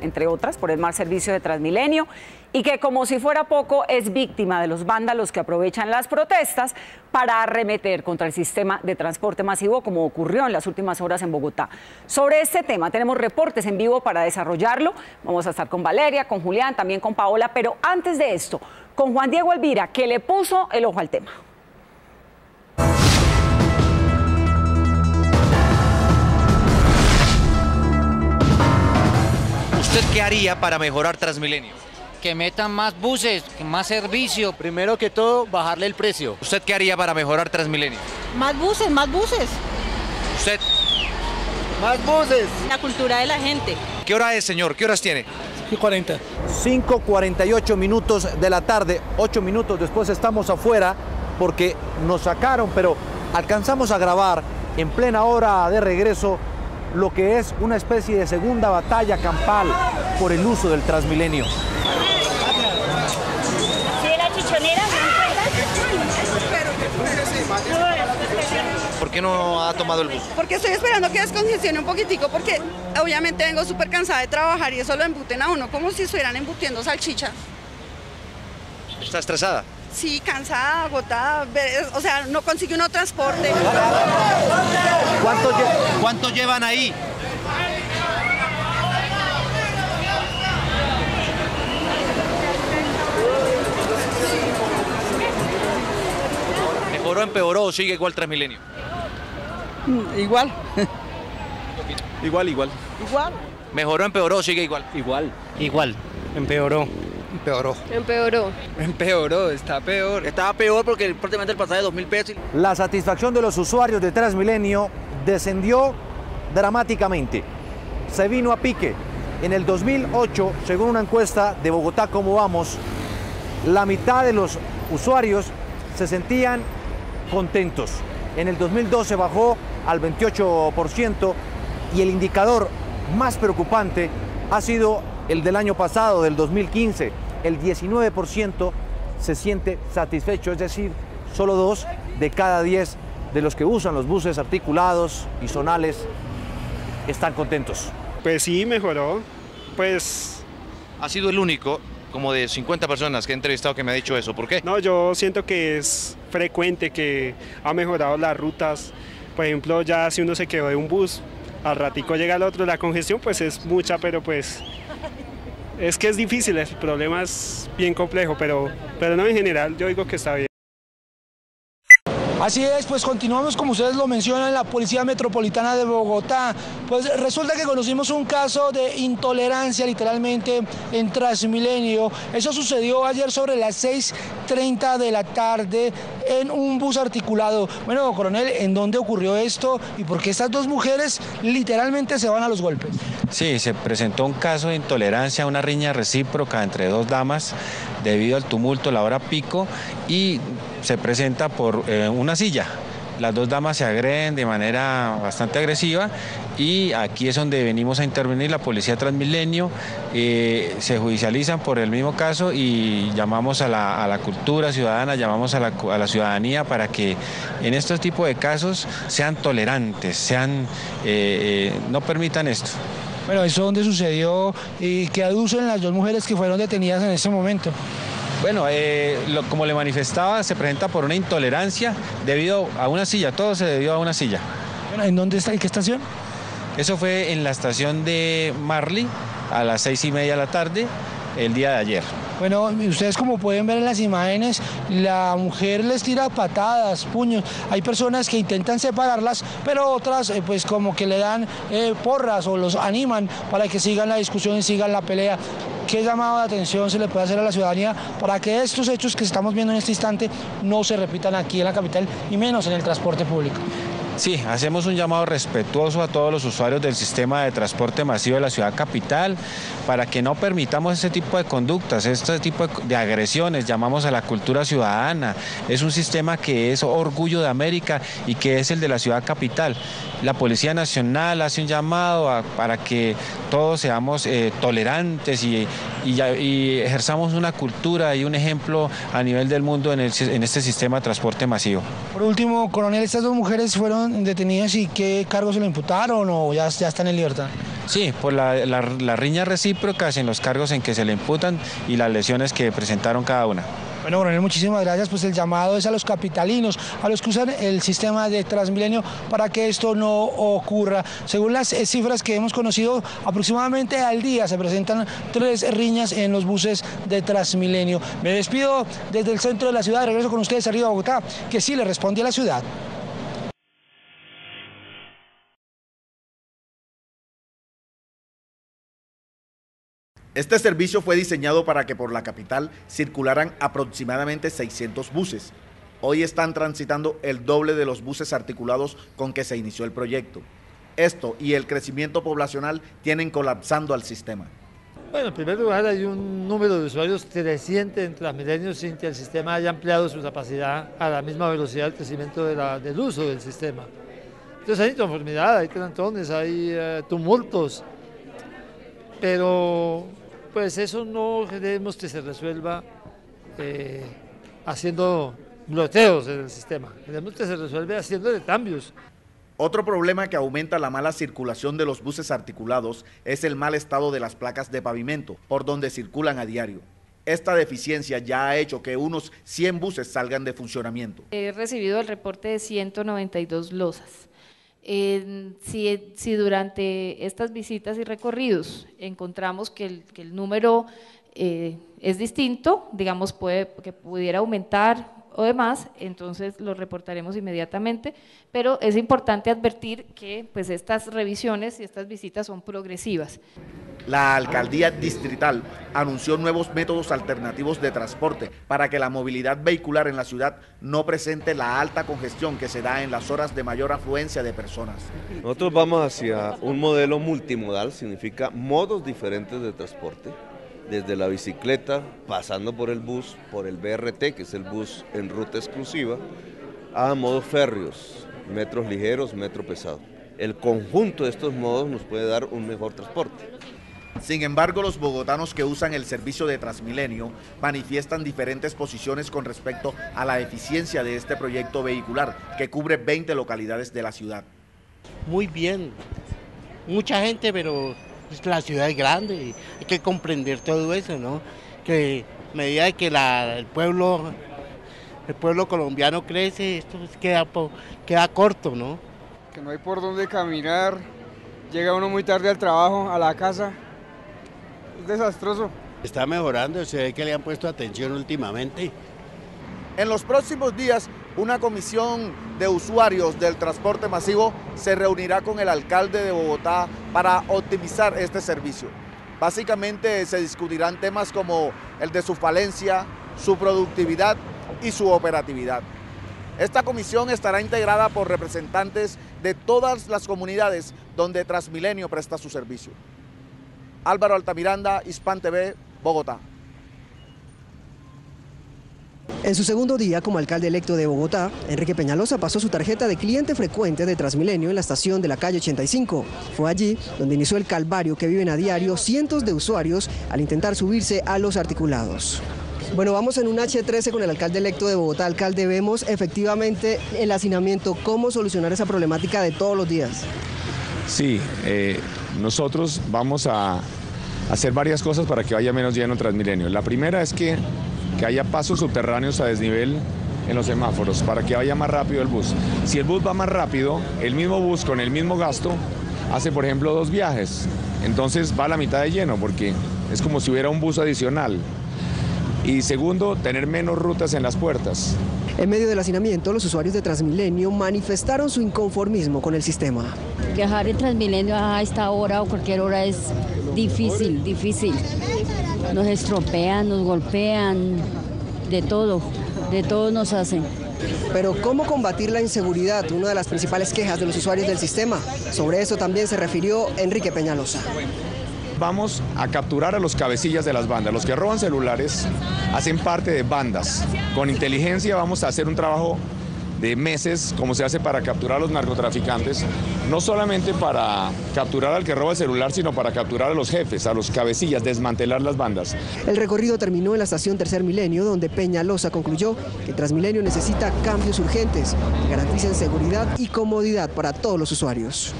entre otras, por el mal servicio de Transmilenio, y que como si fuera poco es víctima de los vándalos que aprovechan las protestas para arremeter contra el sistema de transporte masivo, como ocurrió en las últimas horas en Bogotá. Sobre este tema tenemos reportes en vivo para desarrollarlo. Vamos a estar con Valeria, con Julián, también con Paola, pero antes de esto, con Juan Diego Elvira, que le puso el ojo al tema. ¿Usted qué haría para mejorar Transmilenio? Que metan más buses, más servicio. Primero que todo, bajarle el precio. ¿Usted qué haría para mejorar Transmilenio? Más buses, más buses. ¿Usted? Más buses. La cultura de la gente. ¿Qué hora es, señor? ¿Qué horas tiene? 40. 5.48 minutos de la tarde, 8 minutos después estamos afuera porque nos sacaron, pero alcanzamos a grabar en plena hora de regreso lo que es una especie de segunda batalla campal por el uso del Transmilenio. ¿Por qué no ha tomado el bus? Porque estoy esperando que descongestione un poquitico porque obviamente vengo súper cansada de trabajar y eso lo embuten a uno como si estuvieran embutiendo salchicha. ¿Está estresada? Sí, cansada, agotada, o sea, no consigue uno transporte. ¿Cuánto lle- ¿Cuánto llevan ahí? ¿Mejoró, empeoró o sigue igual Transmilenio? Igual. Igual, igual. Igual. ¿Mejoró, empeoró o sigue igual? Igual. Igual. Empeoró. Empeoró. Empeoró. Empeoró, está peor. Estaba peor porque prácticamente el pasaje de 2 mil pesos. La satisfacción de los usuarios de Transmilenio descendió dramáticamente. Se vino a pique. En el 2008, según una encuesta de Bogotá, ¿cómo vamos? La mitad de los usuarios se sentían contentos. En el 2012 bajó al 28% y el indicador más preocupante ha sido el del año pasado, del 2015. El 19% se siente satisfecho, es decir, solo dos de cada diez de los que usan los buses articulados y zonales están contentos. Pues sí, mejoró. Pues Ha sido el único, como de 50 personas que he entrevistado que me ha dicho eso. ¿Por qué? no, yo siento que es frecuente que ha mejorado las rutas. Por ejemplo, ya si uno se quedó de un bus, al ratico llega el otro, la congestión pues es mucha, pero pues es que es difícil, el problema es bien complejo, pero, pero no en general, yo digo que está bien. Así es, pues continuamos como ustedes lo mencionan, la Policía Metropolitana de Bogotá. Pues resulta que conocimos un caso de intolerancia literalmente en Transmilenio. Eso sucedió ayer sobre las 6.30 de la tarde en un bus articulado. Bueno, coronel, ¿en dónde ocurrió esto y por qué estas dos mujeres literalmente se van a los golpes? Sí, se presentó un caso de intolerancia, una riña recíproca entre dos damas debido al tumulto, la hora pico, y se presenta por eh, una silla. Las dos damas se agreden de manera bastante agresiva y aquí es donde venimos a intervenir la Policía Transmilenio, eh, se judicializan por el mismo caso y llamamos a la, cultura ciudadana, llamamos a la, ciudadanía para que en estos tipos de casos sean tolerantes, sean, eh, no permitan esto. Bueno, ¿eso dónde sucedió y qué aducen las dos mujeres que fueron detenidas en ese momento? Bueno, eh, lo- como le manifestaba, se presenta por una intolerancia debido a una silla, todo se debió a una silla. Bueno, ¿En dónde está? ¿En qué estación? Eso fue en la estación de Marley a las seis y media de la tarde el día de ayer. Bueno, ustedes como pueden ver en las imágenes, la mujer les tira patadas, puños. Hay personas que intentan separarlas, pero otras eh, pues como que le dan eh, porras o los animan para que sigan la discusión y sigan la pelea. ¿Qué llamado de atención se le puede hacer a la ciudadanía para que estos hechos que estamos viendo en este instante no se repitan aquí en la capital y menos en el transporte público? Sí, hacemos un llamado respetuoso a todos los usuarios del sistema de transporte masivo de la ciudad capital para que no permitamos este tipo de conductas, este tipo de, agresiones, llamamos a la cultura ciudadana. Es un sistema que es orgullo de América y que es el de la ciudad capital. La Policía Nacional hace un llamado para que todos seamos eh, tolerantes y, y ejerzamos una cultura y un ejemplo a nivel del mundo en, el en este sistema de transporte masivo. Por último, coronel, estas dos mujeres fueron detenidas y qué cargos se le imputaron o ya, ya están en libertad. Sí, por las la, la riñas recíprocas en los cargos en que se le imputan y las lesiones que presentaron cada una. Bueno, coronel, muchísimas gracias. Pues el llamado es a los capitalinos, a los que usan el sistema de Transmilenio para que esto no ocurra. Según las eh, cifras que hemos conocido, aproximadamente al día se presentan tres riñas en los buses de Transmilenio. Me despido desde el centro de la ciudad, regreso con ustedes arriba a Bogotá, que sí le responde a la ciudad. Este servicio fue diseñado para que por la capital circularan aproximadamente 600 buses. Hoy están transitando el doble de los buses articulados con que se inició el proyecto. Esto y el crecimiento poblacional tienen colapsando al sistema. Bueno, en primer lugar hay un número de usuarios creciente en Transmilenio sin que el sistema haya ampliado su capacidad a la misma velocidad del crecimiento del uso del sistema. Entonces hay inconformidad, hay trantones, hay uh, tumultos, pero pues eso no queremos que se resuelva eh, haciendo bloqueos en el sistema, queremos que se resuelva haciendo cambios. Otro problema que aumenta la mala circulación de los buses articulados es el mal estado de las placas de pavimento, por donde circulan a diario. Esta deficiencia ya ha hecho que unos 100 buses salgan de funcionamiento. He recibido el reporte de 192 losas. Eh, si, si, durante estas visitas y recorridos encontramos que el, que el número eh, es distinto, digamos puede, que pudiera aumentar o demás, entonces lo reportaremos inmediatamente, pero es importante advertir que pues estas revisiones y estas visitas son progresivas. La alcaldía distrital anunció nuevos métodos alternativos de transporte para que la movilidad vehicular en la ciudad no presente la alta congestión que se da en las horas de mayor afluencia de personas. Nosotros vamos hacia un modelo multimodal, significa modos diferentes de transporte desde la bicicleta, pasando por el bus, por el BRT, que es el bus en ruta exclusiva, a modos férreos, metros ligeros, metro pesado. El conjunto de estos modos nos puede dar un mejor transporte. Sin embargo, los bogotanos que usan el servicio de Transmilenio manifiestan diferentes posiciones con respecto a la eficiencia de este proyecto vehicular que cubre 20 localidades de la ciudad. Muy bien, mucha gente, pero pues la ciudad es grande y hay que comprender todo eso, ¿no? Que a medida de que la, el pueblo el pueblo colombiano crece, esto pues queda, queda corto, ¿no? Que no hay por dónde caminar, llega uno muy tarde al trabajo, a la casa, es desastroso. Está mejorando, se ve que le han puesto atención últimamente. En los próximos días, una comisión de usuarios del transporte masivo se reunirá con el alcalde de Bogotá para optimizar este servicio. Básicamente se discutirán temas como el de su falencia, su productividad y su operatividad. Esta comisión estará integrada por representantes de todas las comunidades donde Transmilenio presta su servicio. Álvaro Altamiranda, Hispan TV, Bogotá. En su segundo día como alcalde electo de Bogotá, Enrique Peñalosa pasó su tarjeta de cliente frecuente de Transmilenio en la estación de la calle 85. Fue allí donde inició el calvario que viven a diario cientos de usuarios al intentar subirse a los articulados. Bueno, vamos en un H13 con el alcalde electo de Bogotá. Alcalde, vemos efectivamente el hacinamiento. ¿Cómo solucionar esa problemática de todos los días? Sí, eh, nosotros vamos a hacer varias cosas para que vaya menos lleno Transmilenio. La primera es que que haya pasos subterráneos a desnivel en los semáforos para que vaya más rápido el bus. Si el bus va más rápido, el mismo bus con el mismo gasto hace, por ejemplo, dos viajes. Entonces va a la mitad de lleno porque es como si hubiera un bus adicional. Y segundo, tener menos rutas en las puertas. En medio del hacinamiento, los usuarios de Transmilenio manifestaron su inconformismo con el sistema. Viajar en Transmilenio a esta hora o cualquier hora es difícil, difícil. Nos estropean, nos golpean, de todo, de todo nos hacen. Pero ¿cómo combatir la inseguridad? Una de las principales quejas de los usuarios del sistema. Sobre eso también se refirió Enrique Peñalosa vamos a capturar a los cabecillas de las bandas. Los que roban celulares hacen parte de bandas. Con inteligencia vamos a hacer un trabajo de meses, como se hace para capturar a los narcotraficantes, no solamente para capturar al que roba el celular, sino para capturar a los jefes, a los cabecillas, desmantelar las bandas. El recorrido terminó en la estación Tercer Milenio, donde Peñalosa concluyó que Transmilenio necesita cambios urgentes que garanticen seguridad y comodidad para todos los usuarios.